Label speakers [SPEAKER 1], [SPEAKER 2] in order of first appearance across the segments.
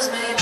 [SPEAKER 1] as many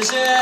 [SPEAKER 1] 谢谢。